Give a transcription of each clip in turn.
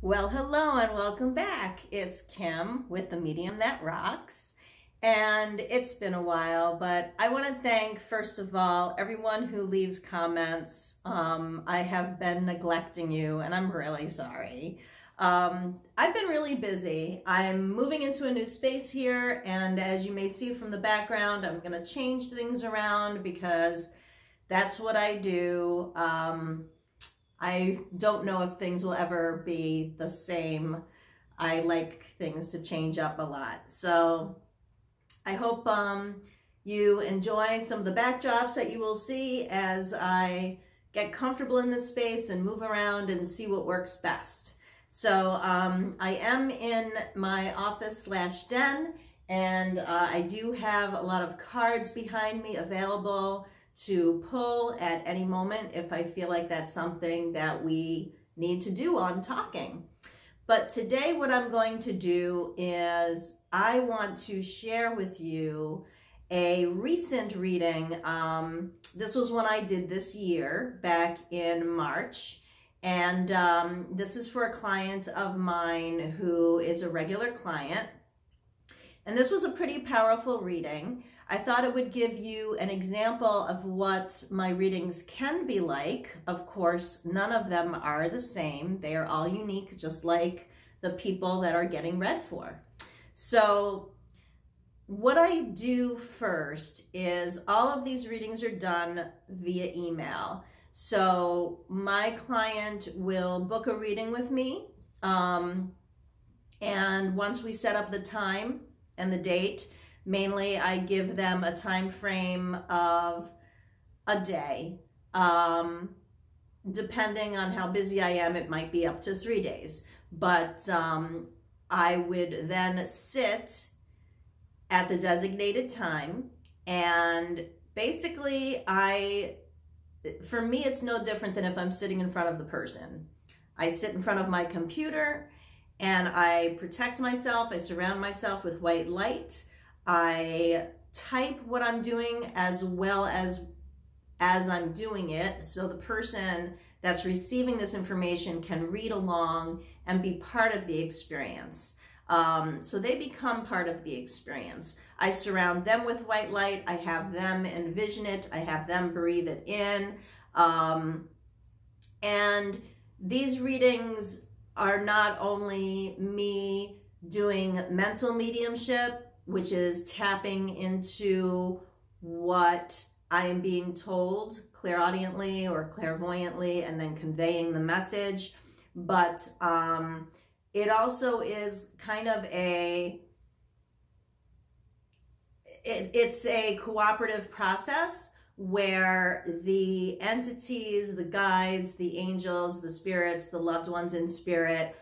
Well, hello and welcome back. It's Kim with the Medium That Rocks. And it's been a while, but I want to thank, first of all, everyone who leaves comments. Um, I have been neglecting you, and I'm really sorry. Um, I've been really busy. I'm moving into a new space here, and as you may see from the background, I'm going to change things around because that's what I do. Um, I don't know if things will ever be the same. I like things to change up a lot. So I hope um, you enjoy some of the backdrops that you will see as I get comfortable in this space and move around and see what works best. So um, I am in my office slash den and uh, I do have a lot of cards behind me available to pull at any moment if I feel like that's something that we need to do on talking. But today what I'm going to do is I want to share with you a recent reading. Um, this was one I did this year back in March. And um, this is for a client of mine who is a regular client. And this was a pretty powerful reading. I thought it would give you an example of what my readings can be like. Of course, none of them are the same. They are all unique, just like the people that are getting read for. So what I do first is all of these readings are done via email. So my client will book a reading with me. Um, and once we set up the time and the date, Mainly, I give them a time frame of a day. Um, depending on how busy I am, it might be up to three days. But um, I would then sit at the designated time and basically I, for me, it's no different than if I'm sitting in front of the person. I sit in front of my computer and I protect myself. I surround myself with white light. I type what I'm doing as well as as I'm doing it so the person that's receiving this information can read along and be part of the experience. Um, so they become part of the experience. I surround them with white light. I have them envision it. I have them breathe it in. Um, and these readings are not only me doing mental mediumship, which is tapping into what I am being told clairaudiently or clairvoyantly and then conveying the message. But um, it also is kind of a, it, it's a cooperative process where the entities, the guides, the angels, the spirits, the loved ones in spirit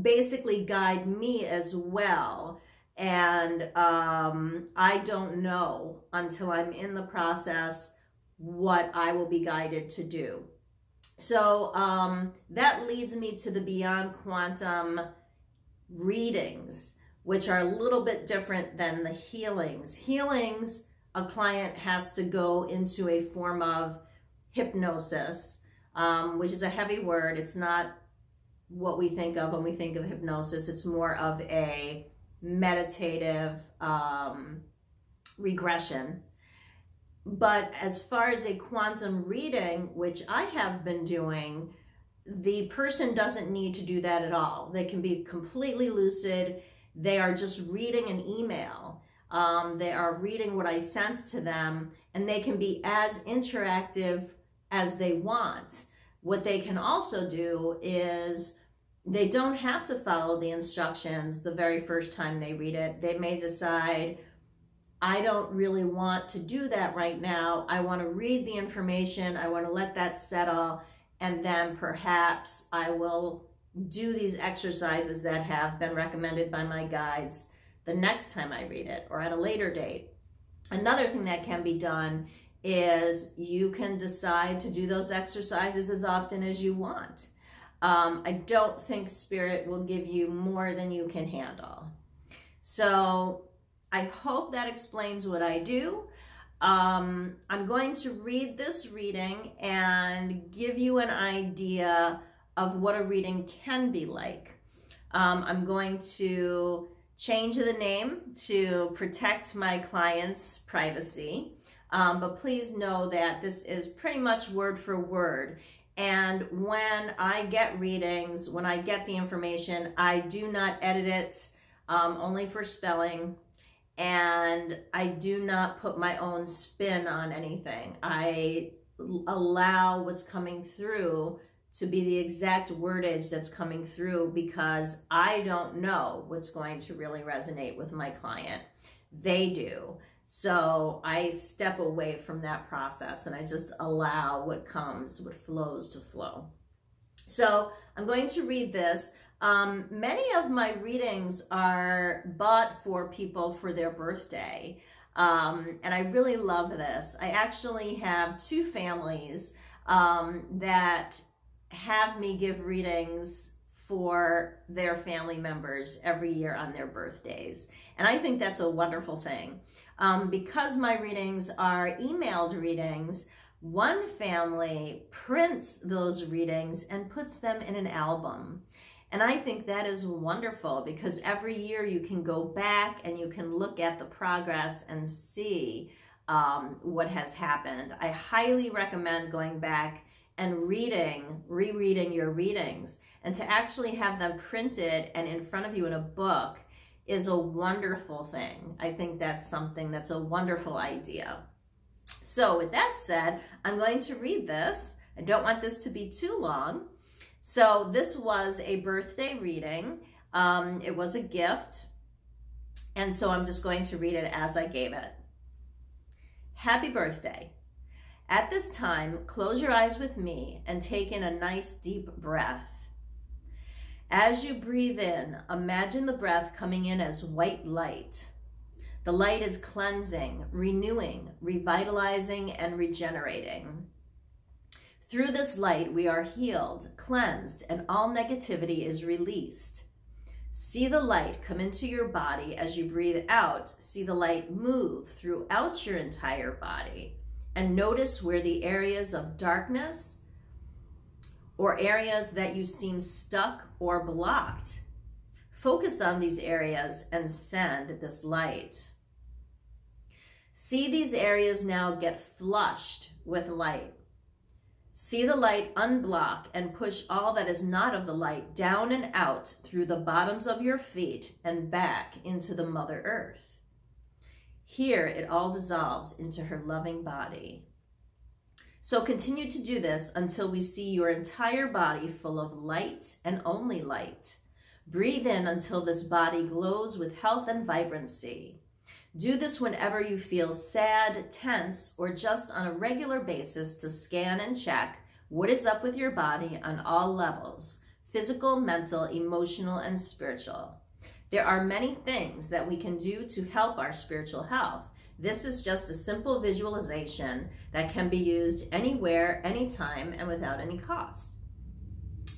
basically guide me as well and um, I don't know until I'm in the process what I will be guided to do. So um, that leads me to the Beyond Quantum readings, which are a little bit different than the healings. Healings, a client has to go into a form of hypnosis, um, which is a heavy word. It's not what we think of when we think of hypnosis. It's more of a meditative um, regression. But as far as a quantum reading, which I have been doing, the person doesn't need to do that at all. They can be completely lucid. They are just reading an email. Um, they are reading what I sent to them, and they can be as interactive as they want. What they can also do is they don't have to follow the instructions the very first time they read it. They may decide, I don't really want to do that right now. I want to read the information. I want to let that settle. And then perhaps I will do these exercises that have been recommended by my guides the next time I read it or at a later date. Another thing that can be done is you can decide to do those exercises as often as you want. Um, I don't think spirit will give you more than you can handle. So I hope that explains what I do. Um, I'm going to read this reading and give you an idea of what a reading can be like. Um, I'm going to change the name to protect my client's privacy. Um, but please know that this is pretty much word for word. And when I get readings, when I get the information, I do not edit it um, only for spelling. And I do not put my own spin on anything. I allow what's coming through to be the exact wordage that's coming through because I don't know what's going to really resonate with my client. They do. So I step away from that process and I just allow what comes, what flows to flow. So I'm going to read this. Um, many of my readings are bought for people for their birthday. Um, and I really love this. I actually have two families um, that have me give readings for their family members every year on their birthdays. And I think that's a wonderful thing. Um, because my readings are emailed readings, one family prints those readings and puts them in an album. And I think that is wonderful because every year you can go back and you can look at the progress and see um, what has happened. I highly recommend going back and reading, rereading your readings, and to actually have them printed and in front of you in a book is a wonderful thing. I think that's something that's a wonderful idea. So with that said, I'm going to read this. I don't want this to be too long. So this was a birthday reading. Um, it was a gift. And so I'm just going to read it as I gave it. Happy birthday. At this time, close your eyes with me and take in a nice deep breath. As you breathe in, imagine the breath coming in as white light. The light is cleansing, renewing, revitalizing, and regenerating. Through this light, we are healed, cleansed, and all negativity is released. See the light come into your body as you breathe out. See the light move throughout your entire body and notice where the areas of darkness or areas that you seem stuck or blocked. Focus on these areas and send this light. See these areas now get flushed with light. See the light unblock and push all that is not of the light down and out through the bottoms of your feet and back into the Mother Earth. Here it all dissolves into her loving body. So continue to do this until we see your entire body full of light and only light. Breathe in until this body glows with health and vibrancy. Do this whenever you feel sad, tense, or just on a regular basis to scan and check what is up with your body on all levels, physical, mental, emotional, and spiritual. There are many things that we can do to help our spiritual health. This is just a simple visualization that can be used anywhere, anytime, and without any cost.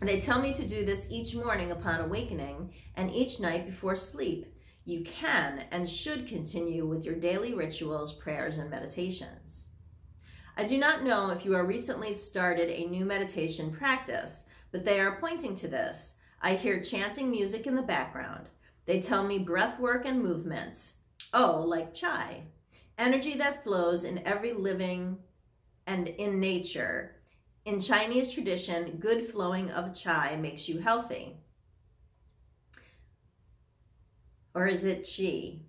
They tell me to do this each morning upon awakening and each night before sleep. You can and should continue with your daily rituals, prayers, and meditations. I do not know if you are recently started a new meditation practice, but they are pointing to this. I hear chanting music in the background. They tell me breath work and movements. Oh, like chai. Energy that flows in every living and in nature. In Chinese tradition, good flowing of chai makes you healthy. Or is it chi?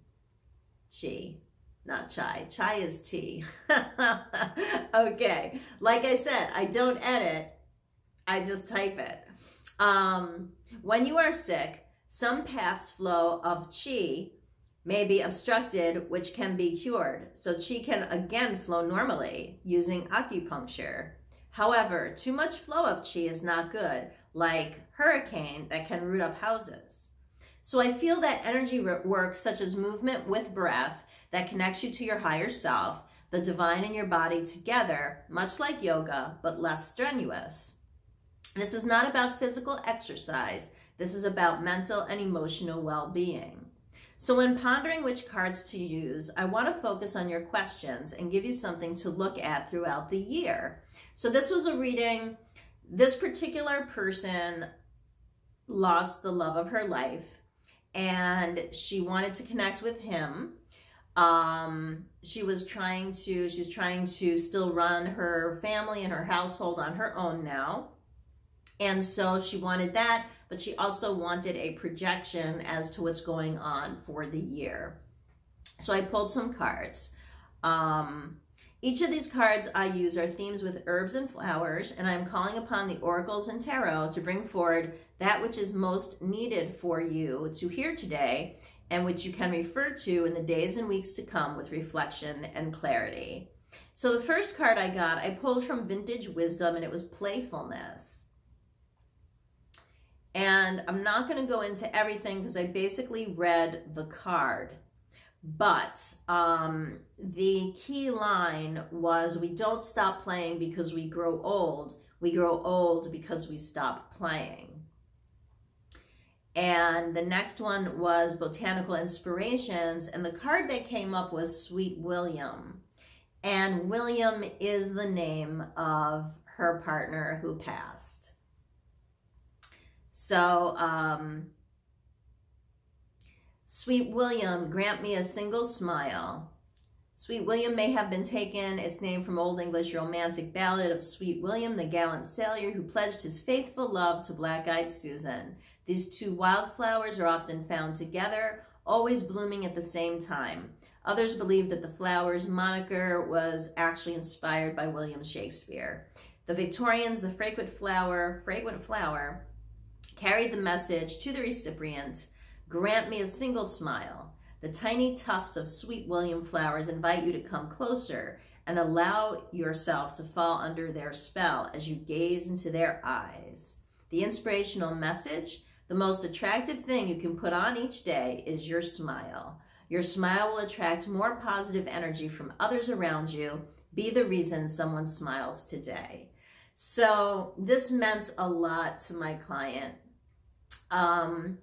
Chi, not chai. Chai is tea. okay. Like I said, I don't edit. I just type it. Um, when you are sick, some paths flow of qi may be obstructed, which can be cured. So qi can again flow normally using acupuncture. However, too much flow of qi is not good, like hurricane that can root up houses. So I feel that energy work, such as movement with breath, that connects you to your higher self, the divine and your body together, much like yoga, but less strenuous. This is not about physical exercise, this is about mental and emotional well-being. So when pondering which cards to use, I want to focus on your questions and give you something to look at throughout the year. So this was a reading this particular person lost the love of her life and she wanted to connect with him. Um, she was trying to, she's trying to still run her family and her household on her own now. And so she wanted that, but she also wanted a projection as to what's going on for the year. So I pulled some cards. Um, each of these cards I use are themes with herbs and flowers, and I'm calling upon the oracles and tarot to bring forward that which is most needed for you to hear today and which you can refer to in the days and weeks to come with reflection and clarity. So the first card I got, I pulled from Vintage Wisdom, and it was playfulness. And I'm not going to go into everything because I basically read the card. But um, the key line was we don't stop playing because we grow old. We grow old because we stop playing. And the next one was Botanical Inspirations. And the card that came up was Sweet William. And William is the name of her partner who passed. So, um, Sweet William, grant me a single smile. Sweet William may have been taken its name from Old English romantic ballad of Sweet William, the gallant sailor who pledged his faithful love to black-eyed Susan. These two wildflowers are often found together, always blooming at the same time. Others believe that the flowers moniker was actually inspired by William Shakespeare. The Victorians, the fragrant flower, fragrant flower, carried the message to the recipient Grant me a single smile. The tiny tufts of sweet William flowers invite you to come closer and allow yourself to fall under their spell as you gaze into their eyes. The inspirational message, the most attractive thing you can put on each day is your smile. Your smile will attract more positive energy from others around you. Be the reason someone smiles today. So this meant a lot to my client. Um,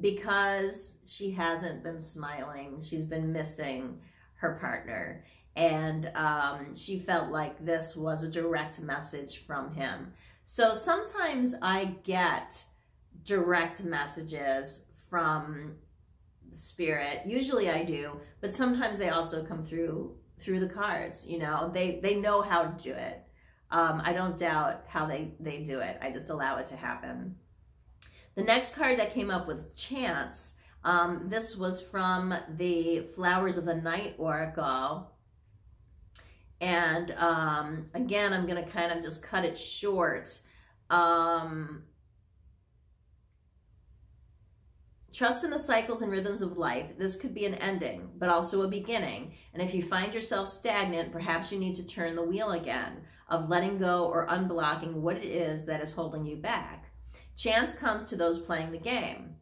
because she hasn't been smiling. She's been missing her partner. And um, she felt like this was a direct message from him. So sometimes I get direct messages from spirit. Usually I do, but sometimes they also come through through the cards. You know, they they know how to do it. Um, I don't doubt how they they do it. I just allow it to happen. The next card that came up was Chance. Um, this was from the Flowers of the Night Oracle. And um, again, I'm going to kind of just cut it short. Um, Trust in the cycles and rhythms of life. This could be an ending, but also a beginning. And if you find yourself stagnant, perhaps you need to turn the wheel again of letting go or unblocking what it is that is holding you back. Chance comes to those playing the game,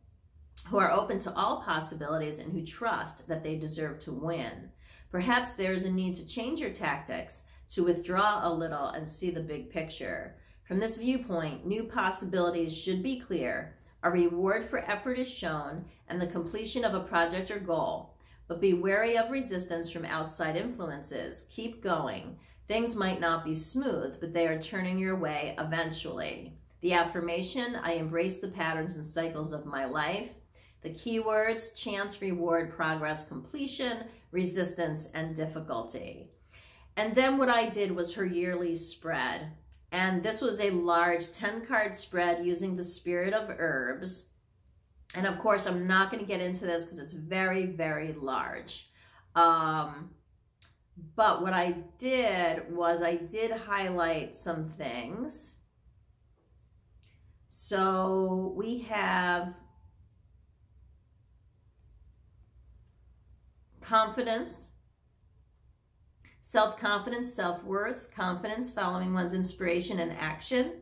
who are open to all possibilities and who trust that they deserve to win. Perhaps there's a need to change your tactics, to withdraw a little and see the big picture. From this viewpoint, new possibilities should be clear. A reward for effort is shown and the completion of a project or goal. But be wary of resistance from outside influences. Keep going. Things might not be smooth, but they are turning your way eventually. The affirmation, I embrace the patterns and cycles of my life. The keywords, chance, reward, progress, completion, resistance, and difficulty. And then what I did was her yearly spread. And this was a large 10 card spread using the spirit of herbs. And of course, I'm not going to get into this because it's very, very large. Um, but what I did was I did highlight some things. So we have confidence, self-confidence, self-worth, confidence, following one's inspiration and action.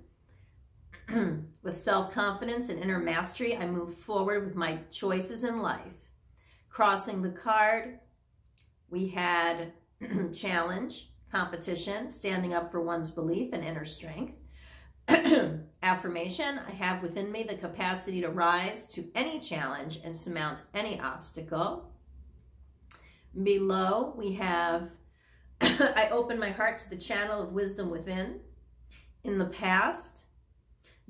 with self-confidence and inner mastery, I move forward with my choices in life. Crossing the card, we had challenge, competition, standing up for one's belief and inner strength. Affirmation, I have within me the capacity to rise to any challenge and surmount any obstacle. Below, we have, I open my heart to the channel of wisdom within. In the past,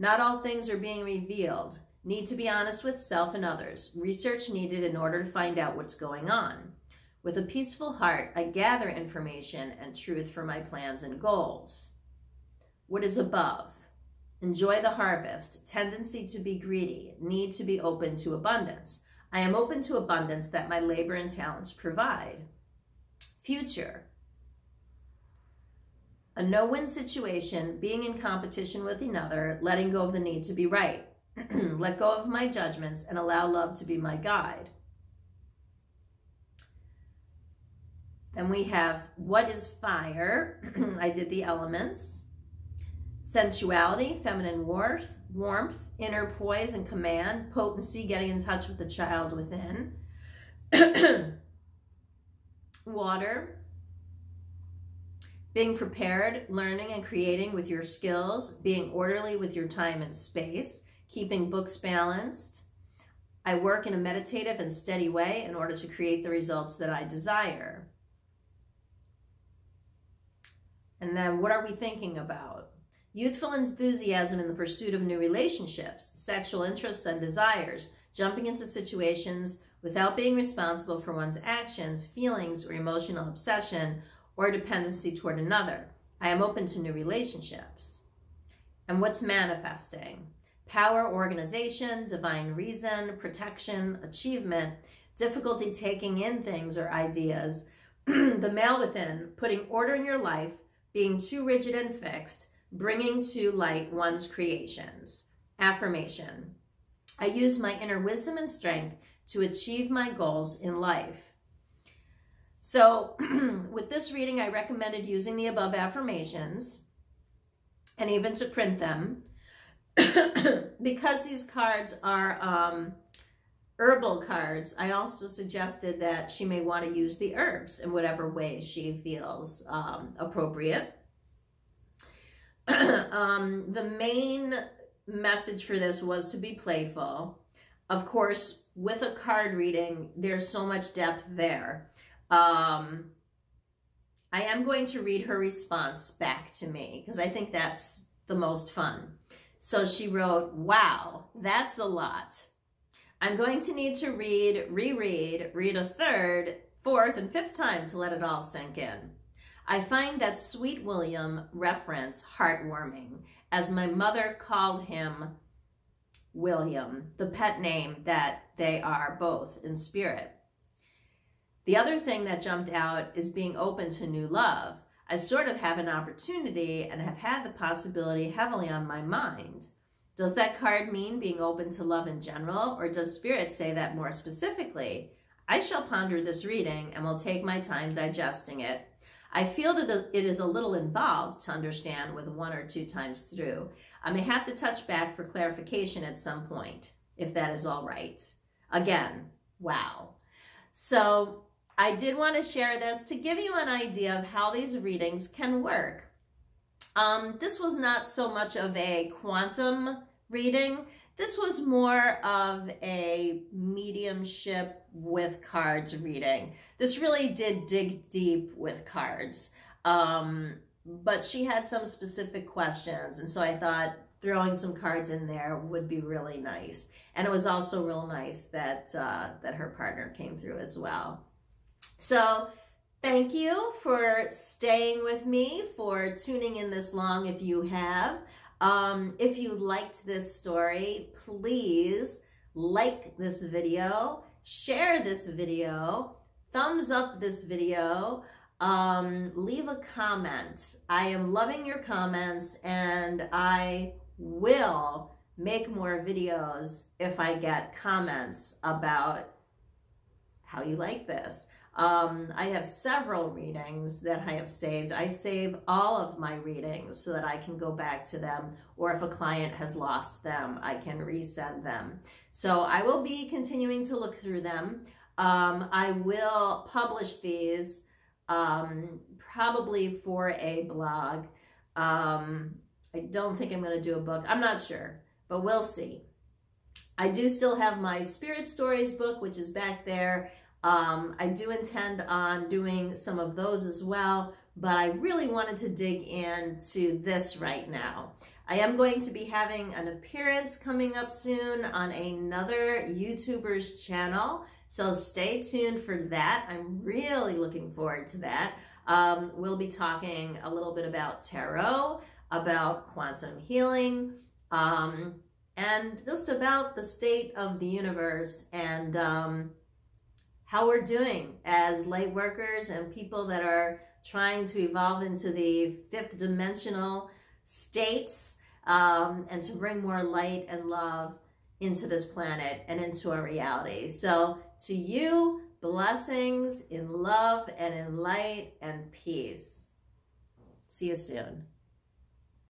Not all things are being revealed. Need to be honest with self and others. Research needed in order to find out what's going on. With a peaceful heart, I gather information and truth for my plans and goals. What is above? Enjoy the harvest, tendency to be greedy, need to be open to abundance. I am open to abundance that my labor and talents provide. Future, a no-win situation, being in competition with another, letting go of the need to be right. Let go of my judgments and allow love to be my guide. Then we have what is fire? I did the elements. Sensuality, feminine warmth, warmth, inner poise and command, potency, getting in touch with the child within. Water, being prepared, learning and creating with your skills, being orderly with your time and space, keeping books balanced. I work in a meditative and steady way in order to create the results that I desire. And then what are we thinking about? Youthful enthusiasm in the pursuit of new relationships, sexual interests and desires, jumping into situations without being responsible for one's actions, feelings, or emotional obsession, or dependency toward another. I am open to new relationships. And what's manifesting? Power, organization, divine reason, protection, achievement, difficulty taking in things or ideas, the male within, putting order in your life, being too rigid and fixed, bringing to light one's creations. Affirmation. I use my inner wisdom and strength to achieve my goals in life. So with this reading, I recommended using the above affirmations and even to print them because these cards are um, herbal cards, I also suggested that she may want to use the herbs in whatever way she feels um, appropriate. um, the main message for this was to be playful. Of course, with a card reading, there's so much depth there. Um, I am going to read her response back to me because I think that's the most fun. So she wrote, wow, that's a lot. I'm going to need to read, reread, read a third, fourth, and fifth time to let it all sink in. I find that Sweet William reference heartwarming, as my mother called him William, the pet name that they are both in spirit. The other thing that jumped out is being open to new love. I sort of have an opportunity and have had the possibility heavily on my mind. Does that card mean being open to love in general, or does Spirit say that more specifically? I shall ponder this reading and will take my time digesting it. I feel that it is a little involved to understand with one or two times through. I may have to touch back for clarification at some point, if that is all right. Again, wow. So I did want to share this to give you an idea of how these readings can work. Um, this was not so much of a quantum reading. This was more of a mediumship with cards reading. This really did dig deep with cards. Um, but she had some specific questions. And so I thought throwing some cards in there would be really nice. And it was also real nice that, uh, that her partner came through as well. So thank you for staying with me, for tuning in this long if you have. Um, if you liked this story, please like this video, share this video, thumbs up this video, um, leave a comment. I am loving your comments and I will make more videos if I get comments about how you like this. Um, I have several readings that I have saved. I save all of my readings so that I can go back to them, or if a client has lost them, I can resend them. So I will be continuing to look through them. Um, I will publish these um, probably for a blog. Um, I don't think I'm going to do a book. I'm not sure, but we'll see. I do still have my Spirit Stories book, which is back there. Um, I do intend on doing some of those as well, but I really wanted to dig into this right now. I am going to be having an appearance coming up soon on another YouTuber's channel. So stay tuned for that. I'm really looking forward to that. Um, we'll be talking a little bit about tarot, about quantum healing, um, and just about the state of the universe and um, how we're doing as light workers and people that are trying to evolve into the fifth dimensional states um, and to bring more light and love into this planet and into our reality. So to you, blessings in love and in light and peace. See you soon.